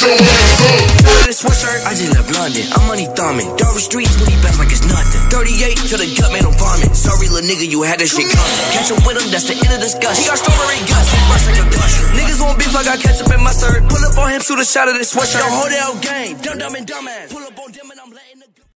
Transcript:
bitch, I'm the a sweatshirt, I just left London. I'm money thumbing. Darby streets, 20 bags like it's nothing. 38 to the gut, man, I'm bombing. Sorry, little nigga, you had this shit coming. Catch up with him, that's the end of discussion. He got strawberry guts, burst like a gusher. Niggas want beef, I got ketchup in my shirt. Pull up on him, shoot a shot of this sweatshirt. Yo, hold out game, dumb, dumb, and dumbass. Pull up on them, and I'm letting the.